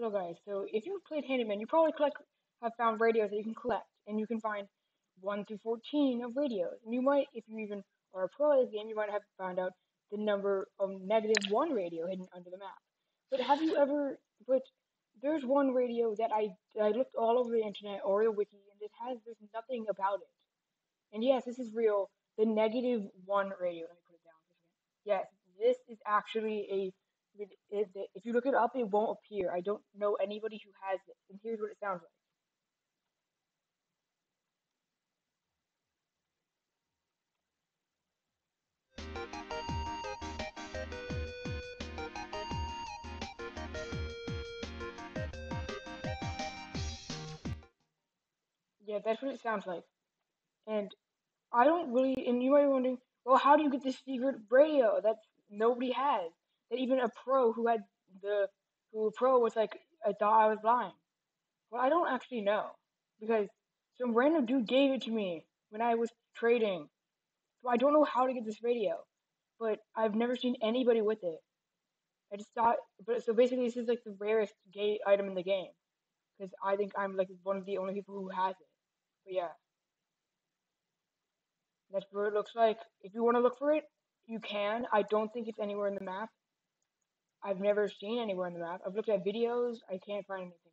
Hello guys, so if you've played Handyman, you probably collect, have found radios that you can collect, and you can find 1 through 14 of radios. And you might, if you even are a pro at this game, you might have found out the number of negative 1 radio hidden under the map. But have you ever, but there's one radio that I, I looked all over the internet or the wiki, and it has, there's nothing about it. And yes, this is real, the negative 1 radio, let me put it down. Yes, this is actually a if you look it up, it won't appear. I don't know anybody who has it. And here's what it sounds like. Yeah, that's what it sounds like. And I don't really, and you might be wondering, well, how do you get this secret radio that nobody has? That even a pro who had the who a pro was like, I thought I was blind. Well, I don't actually know because some random dude gave it to me when I was trading. So I don't know how to get this radio, but I've never seen anybody with it. I just thought, but so basically, this is like the rarest gay item in the game because I think I'm like one of the only people who has it. But yeah, that's what it looks like. If you want to look for it, you can. I don't think it's anywhere in the map. I've never seen anywhere on the map. I've looked at videos. I can't find anything.